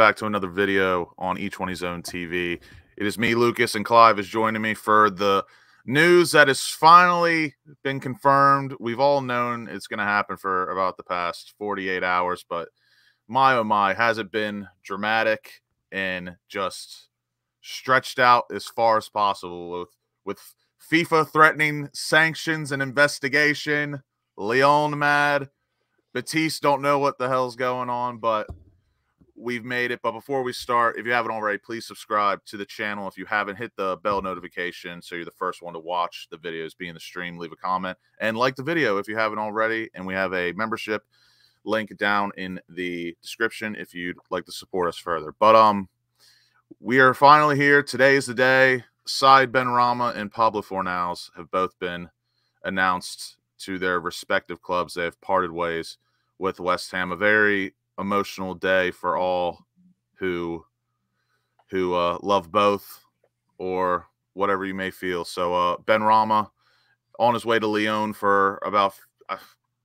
back to another video on Each One His Own TV. It is me, Lucas, and Clive is joining me for the news that has finally been confirmed. We've all known it's going to happen for about the past 48 hours, but my oh my, has it been dramatic and just stretched out as far as possible with with FIFA threatening sanctions and investigation, Lyon mad, Betis don't know what the hell's going on, but we've made it. But before we start, if you haven't already, please subscribe to the channel. If you haven't, hit the bell notification so you're the first one to watch the videos be in the stream. Leave a comment and like the video if you haven't already. And we have a membership link down in the description if you'd like to support us further. But um, we are finally here. Today is the day. Saïd Benrahma and Pablo Fornals have both been announced to their respective clubs. They have parted ways with West Ham. A very emotional day for all who who uh, love both or whatever you may feel. So uh, Benrahma on his way to Lyon for about uh,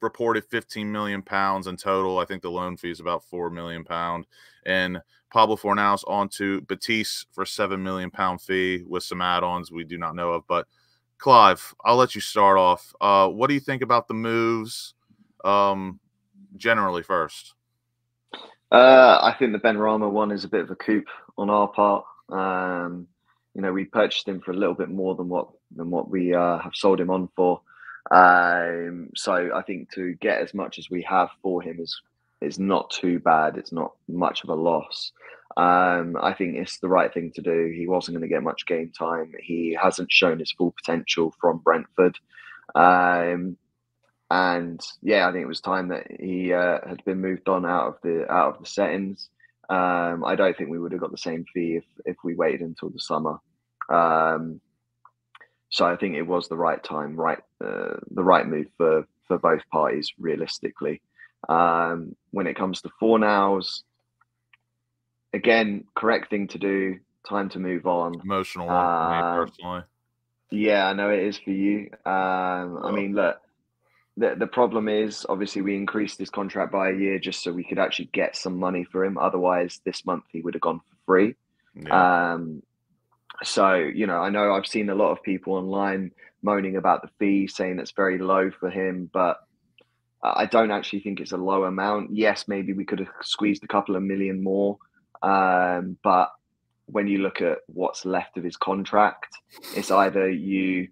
reported 15 million pounds in total. I think the loan fee is about 4 million pound. And Pablo Fornals on to Betis for 7 million pound fee with some add-ons we do not know of. But Clive, I'll let you start off. Uh, what do you think about the moves um, generally first? Uh, I think the Benrahma one is a bit of a coup on our part. Um, you know, we purchased him for a little bit more than what than what we uh, have sold him on for. Um, so I think to get as much as we have for him is is not too bad. It's not much of a loss. Um, I think it's the right thing to do. He wasn't going to get much game time. He hasn't shown his full potential from Brentford. Um, and yeah, I think it was time that he uh, had been moved on out of the out of the settings. Um, I don't think we would have got the same fee if if we waited until the summer. Um, so I think it was the right time, right uh, the right move for for both parties, realistically. Um, when it comes to Fornals, again, correct thing to do. Time to move on. Emotional one for me Um, personally. Yeah, I know it is for you. Um, I Oh. mean, look, the the problem is obviously we increased his contract by a year just so we could actually get some money for him. Otherwise, this month he would have gone for free. Yeah. Um, so you know, I know I've seen a lot of people online moaning about the fee, saying it's very low for him, but I I don't actually think it's a low amount. Yes, maybe we could have squeezed a couple of million more, um, but when you look at what's left of his contract, it's either you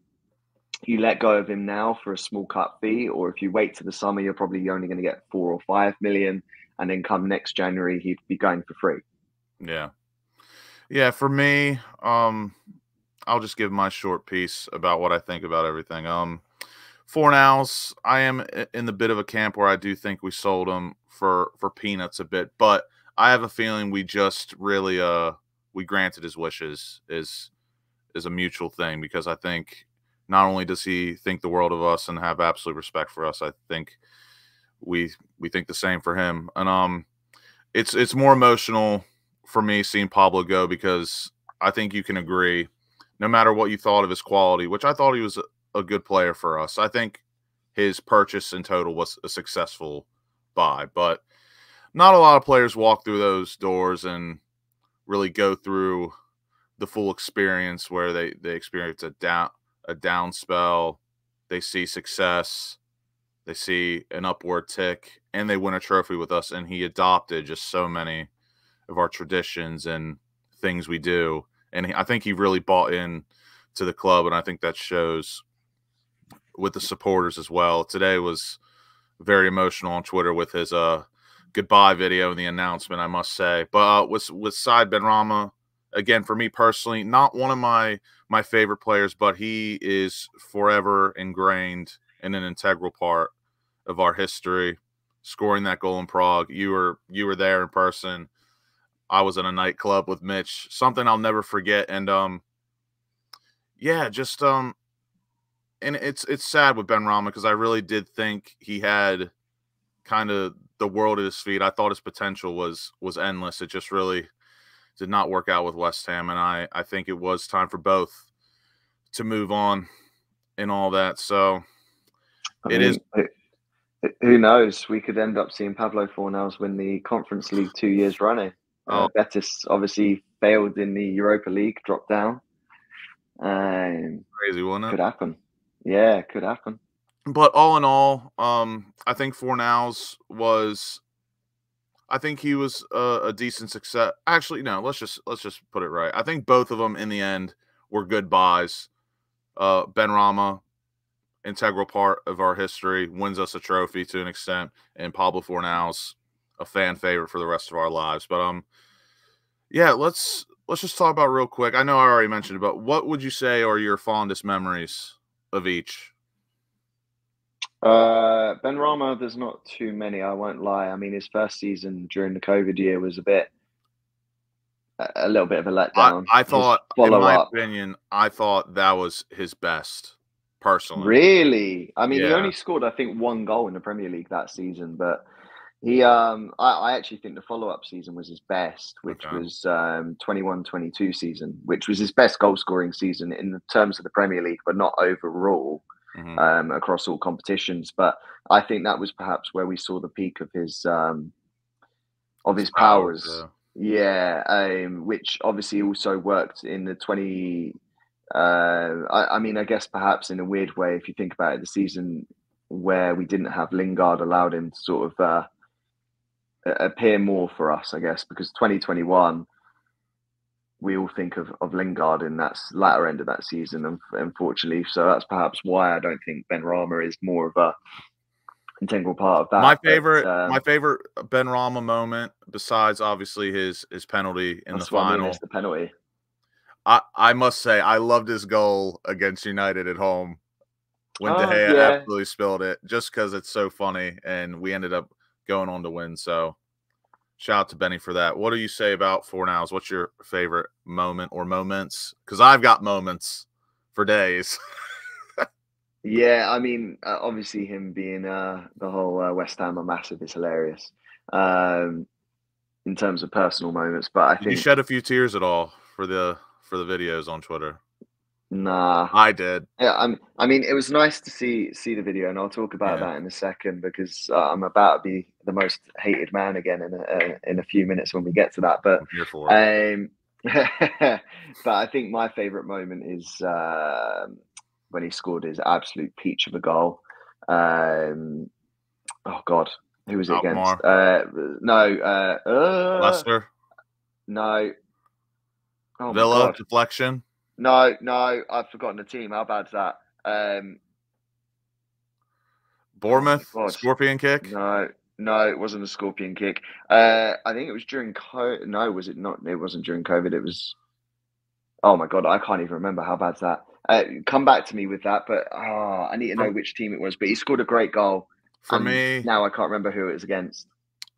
you let go of him now for a small cut fee, or if you wait to the summer, you're probably only going to get four or five million, and then come next January, he'd be going for free. Yeah. Yeah, for me, um, I'll just give my short piece about what I think about everything. Um, Fornals, I am in the bit of a camp where I do think we sold him for for peanuts a bit, but I have a feeling we just really uh we granted his wishes is is a mutual thing because I think not only does he think the world of us and have absolute respect for us, I think we we think the same for him. And um it's it's more emotional for me seeing Pablo go because I think you can agree, no matter what you thought of his quality, which I thought he was a, a good player for us. I think his purchase in total was a successful buy, but not a lot of players walk through those doors and really go through the full experience where they they experience a down a down spell, they see success, they see an upward tick, and they win a trophy with us. And he adopted just so many of our traditions and things we do. And I think he really bought in to the club, and I think that shows with the supporters as well. Today was very emotional on Twitter with his uh goodbye video and the announcement, I must say. But uh, with with Ben Benrahma, again for me personally, not one of my my favorite players, but he is forever ingrained in an integral part of our history. Scoring that goal in Prague, you were you were there in person. I was in a nightclub with Mitch, something I'll never forget. And um, yeah, just um, and it's it's sad with Benrahma because I really did think he had kind of the world at his feet. I thought his potential was was endless. It just really did not work out with West Ham, and I I think it was time for both to move on and all that. So I It is- mean, who- Who knows? We could end up seeing Pablo Fornals win the Conference League two years running. Uh, Betis obviously failed in the Europa League, dropped down. Um, Crazy, wasn't it? could happen. Yeah, could happen. but all in all, um, I think Fornals was, I think he was a, a decent success. Actually, no, let's just let's just put it right. I think both of them in the end were good buys. Uh, Benrahma, integral part of our history, wins us a trophy to an extent, and Pablo Fornals, a fan favorite for the rest of our lives. But um, yeah, let's let's just talk about real quick. I know I already mentioned it, but what would you say are your fondest memories of each? Uh, Benrahma, there's not too many. I won't lie. I mean, his first season during the COVID year was a bit, a, little bit of a letdown. I His thought, in my up, opinion, I thought that was his best, personally. really. I mean, he only scored, I think, one goal in the Premier League that season, but he, um, I, I actually think the follow up season was his best, which Okay. was um 21 22 season, which was his best goal scoring season in terms of the Premier League, but not overall. Mhm. um, across all competitions. But I think that was perhaps where we saw the peak of his um, of his powers. uh, Yeah, um, which obviously also worked in the twenty. Uh, I, I mean, I guess perhaps in a weird way, if you think about it, the season where we didn't have Lingard allowed him to sort of uh, appear more for us, I guess, because twenty twenty one. We all think of, of Lingard in that latter end of that season, un- unfortunately. So that's perhaps why I don't think Benrahma is more of a integral part of that. my but, favorite, um, my favorite Benrahma moment, besides obviously his his penalty in the what I mean, final. the penalty. I, I must say I loved his goal against United at home when De Oh, Gea yeah. absolutely spilled it, just because it's so funny, and we ended up going on to win. So, shout out to Benny for that. What do you say about Fornals? What's your favorite moment or moments? Because I've got moments for days. Yeah, I mean, uh, obviously him being uh, the whole uh, West Ham are massive is hilarious um, in terms of personal moments. But I Did you shed a few tears at all for the for the videos on Twitter? Nah. I did. Yeah, I'm, I mean, it was nice to see see the video, and I'll talk about Yeah. that in a second because uh, I'm about to be the most hated man again in a, uh, in a few minutes when we get to that. But I'm here for it. Um, but I think my favourite moment is um, when he scored his absolute peach of a goal. Um, oh God, who was it against? Uh, no, uh, uh, Leicester, No. Oh Villa deflection. No, no, I've forgotten the team. How bad's that? Um, Bournemouth God. scorpion kick. no, no, it wasn't a scorpion kick. Uh, I think it was during COVID. No, was it not? It wasn't during COVID. It was. Oh my god, I can't even remember how bad's that. Uh, come back to me with that, but ah, I need to know which team it was. But he scored a great goal. For me, now I can't remember who it was against.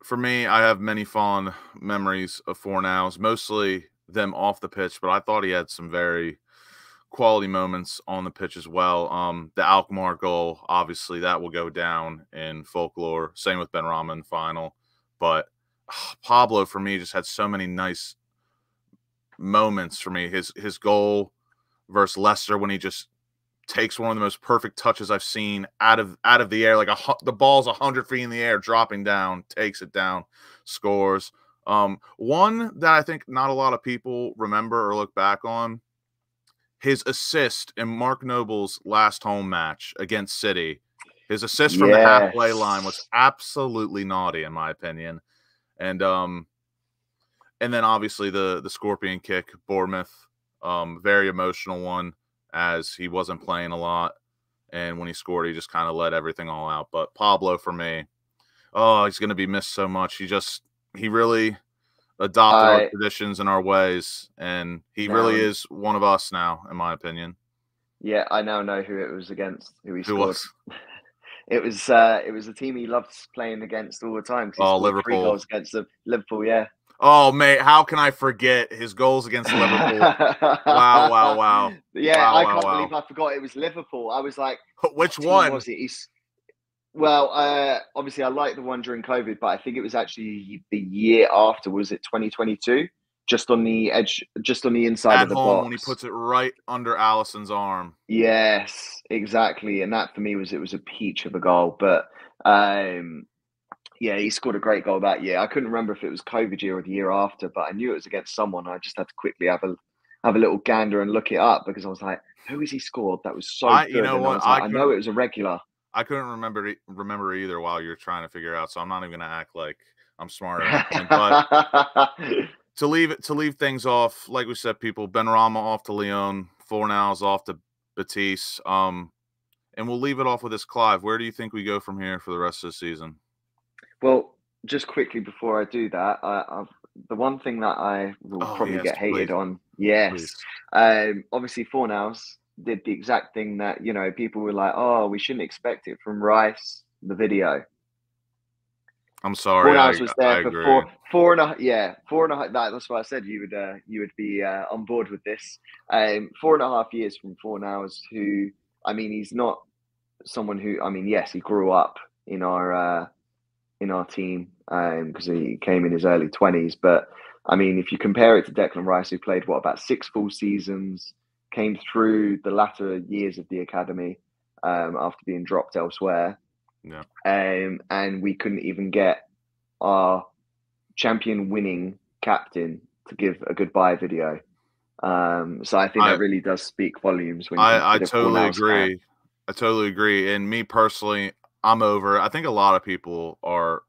for me, I have many fond memories of Fornals, mostly them off the pitch, but I thought he had some very quality moments on the pitch as well. Um, the Alkmaar goal, obviously, that will go down in folklore. Same with Ben Rahman final, but ah, Pablo for me just had so many nice moments for me. His his goal versus Leicester when he just takes one of the most perfect touches I've seen out of out of the air, like a the ball's hundred feet in the air, dropping down, takes it down, scores. Um, one that I think not a lot of people remember or look back on, his assist in Mark Noble's last home match against City. His assist from the halfway line was absolutely naughty, in my opinion. And um, and then obviously the the scorpion kick, Bournemouth, um, very emotional one as he wasn't playing a lot, and when he scored, he just kind of let everything all out. But Pablo, for me, oh, he's going to be missed so much. He just he really adopted our traditions and our ways, and he really is one of us now, in my opinion. Yeah, I now know who it was against. Who he Who scored. was? It was uh, it was the team he loves playing against all the time. Oh, Liverpool. goals against them. Liverpool, yeah. Oh, mate, how can I forget his goals against Liverpool? wow, wow, wow. Yeah, Wow, I wow, can't wow. believe I forgot it was Liverpool. I was like, Which one? was it? He's, well, uh, obviously, I like the one during COVID, but I think it was actually the year after. Was it 2022? Just on the edge, just on the inside At of the home box. when he puts it right under Alisson's arm. Yes, exactly. And that for me was it was a peach of a goal. But um Yeah, he scored a great goal that year. I couldn't remember if it was COVID year or the year after, but I knew it was against someone. I just had to quickly have a have a little gander and look it up because I was like, who has he scored? That was so I- good. you know And what? I, like, I I know it was a regular. I couldn't remember remember either while you're trying to figure out, so I'm not even gonna act like I'm smart. But to leave to leave things off, like we said, people Benrahma off to Lyon, Fornals off to Betis. Um, and we'll leave it off with this Clive. Where do you think we go from here for the rest of the season? well, just quickly before I do that, I, I've, the one thing that I will Oh, probably yes, get hated please. on, yes, Please. Um, obviously, Fornals did the exact thing that you know people were like, "Oh, we shouldn't expect it from Rice." The video. I'm sorry. I, Fornals was I there for agree. four, four and a yeah, four and a half. That, that's why I said you would uh, you would be uh, on board with this. Um, four and a half years from Fornals, who I mean, he's not someone who I mean, yes, he grew up in our uh, in our team um because he came in his early twenties, but I mean, if you compare it to Declan Rice, who played what about six full seasons, came through the latter years of the academy um, after being dropped elsewhere, Yeah. um, and we couldn't even get our champion-winning captain to give a goodbye video. Um, so I think I- that really does speak volumes. When I, I totally agree. I totally agree. And me personally, I'm over. I think a lot of people are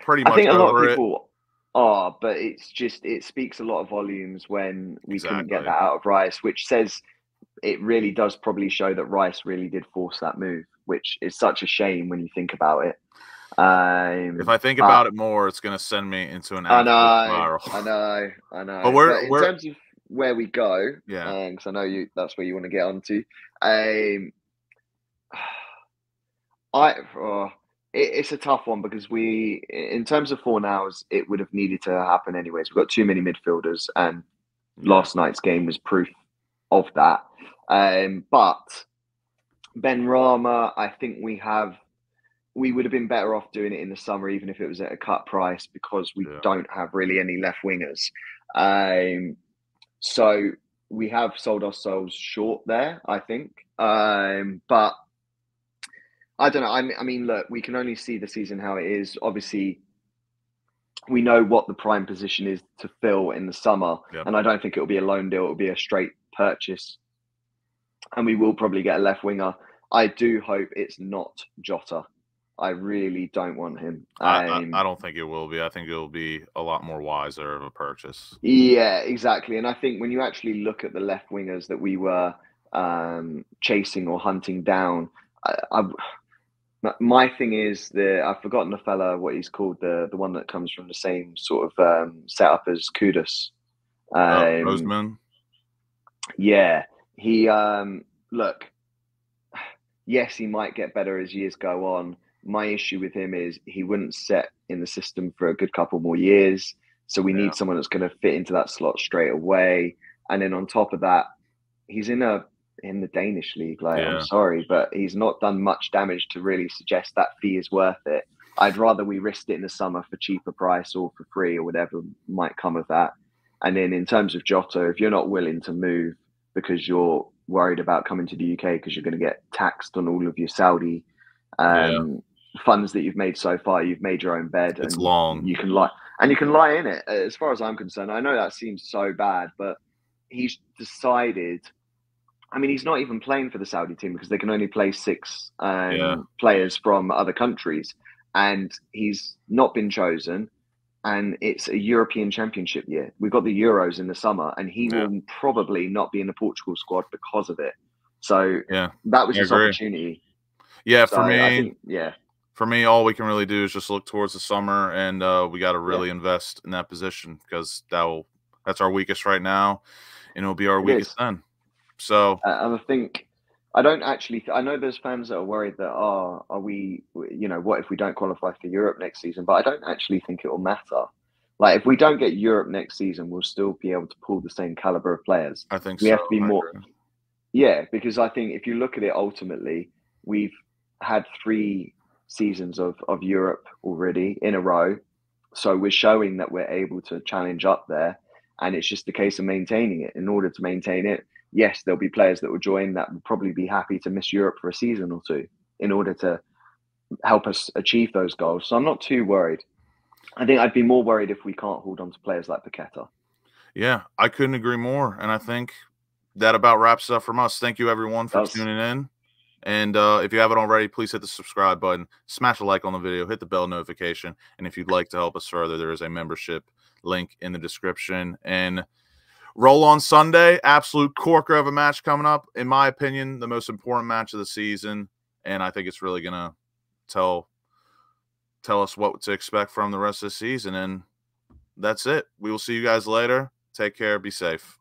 pretty I much think a lot over of it. people are, but it's just it speaks a lot of volumes when we couldn't get that out of Rice, which says it really does probably show that Rice really did force that move, which is such a shame when you think about it. Um, If I think but- about it more, it's going to send me into an I know. I know, I know. But we're- in we're- terms of where we go, Yeah. because I know you that's where you want to get onto. Um, I oh, it's a tough one because we, in terms of Fornals, it would have needed to happen anyways. We've got too many midfielders, and last night's game was proof of that. Um, but Benrahma, I think we have. We would have been better off doing it in the summer, even if it was at a cut price, because we Yeah. don't have really any left wingers. Um, so we have sold ourselves short there, I think. Um, but I don't know. I mean, I mean, look, we can only see the season how it is. Obviously, we know what the prime position is to fill in the summer, and I don't think it'll be a loan deal. It'll be a straight purchase, and we will probably get a left winger. I do hope it's not Jota. I really don't want him. I, I, I don't think it will be. I think it will be a lot more wiser of a purchase. Yeah, exactly. And I think when you actually look at the left wingers that we were um, chasing or hunting down, I, I, my- thing is the I've forgotten the fella what he's called the the one that comes from the same sort of um, setup as Kudus. Uh, Um, Roseman. yeah, he um look. Yes, he might get better as years go on. My issue with him is he wouldn't set in the system for a good couple more years. So we Yeah. need someone that's going to fit into that slot straight away. And then on top of that, he's in a in the Danish league. Like Yeah. I'm sorry, but he's not done much damage to really suggest that fee is worth it. I'd rather we risked it in the summer for cheaper price or for free or whatever might come of that. And then in terms of Jota, if you're not willing to move because you're worried about coming to the UK because you're going to get taxed on all of your Saudi um, funds that you've made so far, you've made your own bed. It's and long. You can lie, and you can lie in it. As far as I'm concerned, I know that seems so bad, but he's decided. I mean, he's not even playing for the Saudi team because they can only play six um, Yeah. players from other countries, and he's not been chosen. And it's a European Championship year. We've got the Euros in the summer, and he Yeah. will probably not be in the Portugal squad because of it. So Yeah. that was I his agree. opportunity. Yeah, So for me, think, yeah, for me, all we can really do is just look towards the summer, and uh, we got to really invest in that position because that will that's our weakest right now, and it'll be our It weakest is. then. So Uh, and I think I don't actually. I know there's fans that are worried that oh, are we? You know, what if we don't qualify for Europe next season? But I don't actually think it will matter. Like if we don't get Europe next season, we'll still be able to pull the same caliber of players. I think We so. have to be I more- agree. Yeah, because I think if you look at it ultimately, we've had three seasons of, of Europe already in a row. So we're showing that we're able to challenge up there. And it's just a case of maintaining it. In order to maintain it, yes, there'll be players that will join that will probably be happy to miss Europe for a season or two in order to help us achieve those goals. So I'm not too worried. I think I'd be more worried if we can't hold on to players like Paqueta. Yeah, I couldn't agree more. And I think that about wraps up from us. Thank you everyone for tuning in. And uh, if you haven't already, please hit the subscribe button, smash a like on the video, hit the bell notification. And if you'd like to help us further, there is a membership link in the description. And roll on Sunday, absolute corker of a match coming up. In my opinion, the most important match of the season. And I think it's really going to tell tell us what to expect from the rest of the season. And that's it. We will see you guys later. Take care. Be safe.